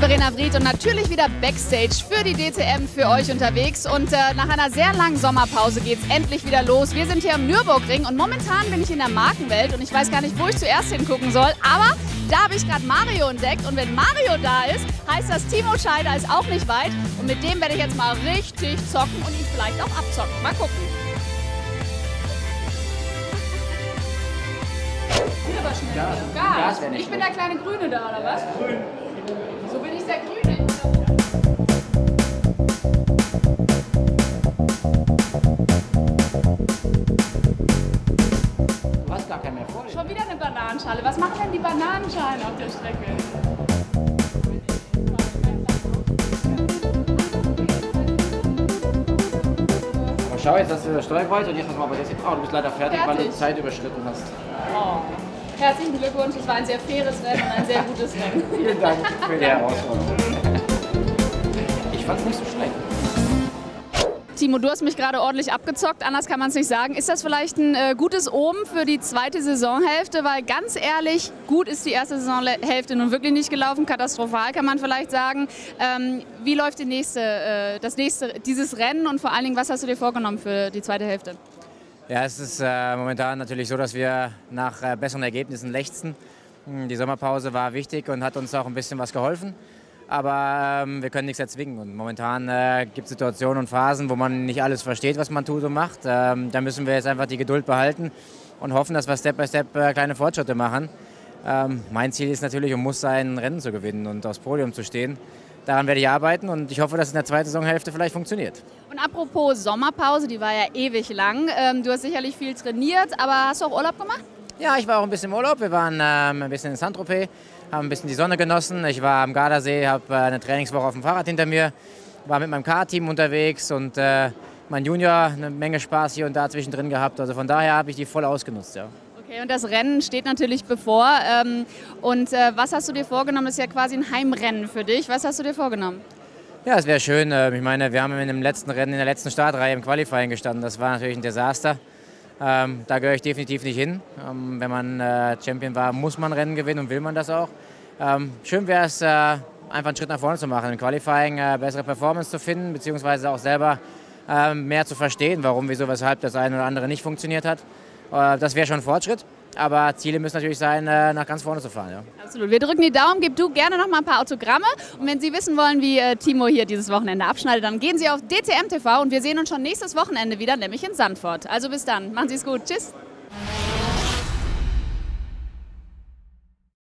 Verena Vried und natürlich wieder Backstage für die DTM für euch unterwegs. Und äh, nach einer sehr langen Sommerpause geht es endlich wieder los. Wir sind hier am Nürburgring und momentan bin ich in der Markenwelt und ich weiß gar nicht, wo ich zuerst hingucken soll. Aber da habe ich gerade Mario entdeckt und wenn Mario da ist, heißt das, Timo Scheider ist auch nicht weit. Und mit dem werde ich jetzt mal richtig zocken und ihn vielleicht auch abzocken. Mal gucken. Gas. Gas. Gas ich bin der kleine Grüne da, oder was? Grün. So bin ich der Grüne. Du hast gar keinen mehr vor. Schon wieder eine Bananenschale. Was machen denn die Bananenschalen auf der Strecke? Aber schau jetzt, dass du das Steuerkreuz und jetzt was mal bei dir Oh, du bist leider fertig, Fertig. weil du Zeit überschritten hast. Oh. Herzlichen Glückwunsch, es war ein sehr faires Rennen und ein sehr gutes Rennen. Vielen Dank für die Herausforderung. Ich fand es nicht so schlecht. Timo, du hast mich gerade ordentlich abgezockt, anders kann man es nicht sagen. Ist das vielleicht ein äh, gutes Omen für die zweite Saisonhälfte? Weil ganz ehrlich, gut ist die erste Saisonhälfte nun wirklich nicht gelaufen, katastrophal kann man vielleicht sagen. Ähm, wie läuft die nächste, äh, das nächste, dieses Rennen und vor allen Dingen, was hast du dir vorgenommen für die zweite Hälfte? Ja, es ist äh, momentan natürlich so, dass wir nach äh, besseren Ergebnissen lechzen. Hm, Die Sommerpause war wichtig und hat uns auch ein bisschen was geholfen. Aber ähm, wir können nichts erzwingen. Und momentan äh, gibt es Situationen und Phasen, wo man nicht alles versteht, was man tut und macht. Ähm, da müssen wir jetzt einfach die Geduld behalten und hoffen, dass wir Step by Step äh, kleine Fortschritte machen. Ähm, mein Ziel ist natürlich und muss sein, Rennen zu gewinnen und aufs Podium zu stehen. Daran werde ich arbeiten und ich hoffe, dass es in der zweiten Saisonhälfte vielleicht funktioniert. Und apropos Sommerpause, die war ja ewig lang. Ähm, du hast sicherlich viel trainiert, aber hast du auch Urlaub gemacht? Ja, ich war auch ein bisschen im Urlaub. Wir waren ähm, ein bisschen in Saint-Tropez, haben ein bisschen die Sonne genossen. Ich war am Gardasee, habe äh, eine Trainingswoche auf dem Fahrrad hinter mir, war mit meinem K-Team unterwegs und äh, mein Junior eine Menge Spaß hier und da zwischendrin gehabt. Also von daher habe ich die voll ausgenutzt. Ja. Okay, und das Rennen steht natürlich bevor. Ähm, und äh, was hast du dir vorgenommen? Das ist ja quasi ein Heimrennen für dich. Was hast du dir vorgenommen? Ja, es wäre schön. äh, Ich meine, wir haben in dem letzten Rennen, in der letzten Startreihe im Qualifying gestanden. Das war natürlich ein Desaster. Ähm, da gehöre ich definitiv nicht hin. Ähm, wenn man äh, Champion war, muss man Rennen gewinnen und will man das auch. Ähm, schön wäre es, äh, einfach einen Schritt nach vorne zu machen, im Qualifying bessere Performance zu finden, beziehungsweise auch selber mehr zu verstehen, warum, wieso, weshalb das eine oder andere nicht funktioniert hat. Äh, das wäre schon ein Fortschritt. Aber Ziele müssen natürlich sein, äh, nach ganz vorne zu fahren. Ja. Absolut. Wir drücken die Daumen. Gib du gerne noch mal ein paar Autogramme. Und wenn Sie wissen wollen, wie äh, Timo hier dieses Wochenende abschneidet, dann gehen Sie auf DTM TV und wir sehen uns schon nächstes Wochenende wieder, nämlich in Sandford. Also bis dann. Machen Sie es gut. Tschüss.